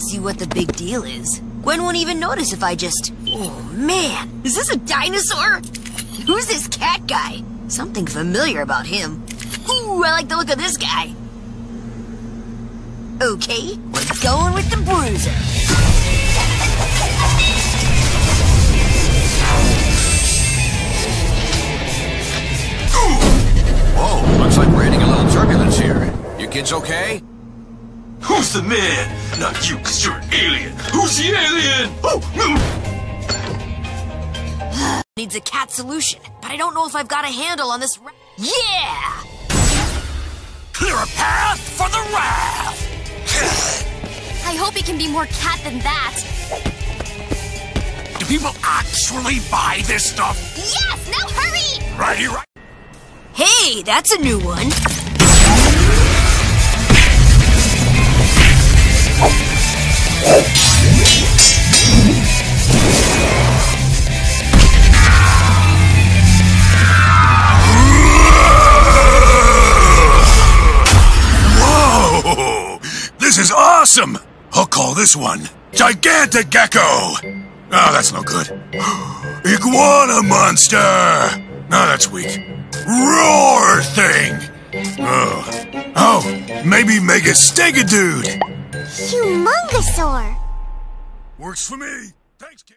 see what the big deal is. Gwen won't even notice if I just... Oh, man. Is this a dinosaur? Who's this cat guy? Something familiar about him. Ooh, I like the look of this guy. Okay, we're going with the bruiser. Whoa, looks like we're hitting a little turbulence here. You kids okay? Who's the man? Not you, cause you're an alien. Who's the alien? Oh, Needs a cat solution, but I don't know if I've got a handle on this. ra- Yeah! clear a path for the wrath. I hope he can be more cat than that. Do people actually buy this stuff? Yes! Now hurry! Righty, right. Hey, that's a new one. This is awesome! I'll call this one Gigantic Gecko! Oh, that's no good. Iguana Monster! No, that's weak. Roar Thing! Oh. Oh, maybe Mega Stegodude! Humungousaur! Works for me. Thanks, kid.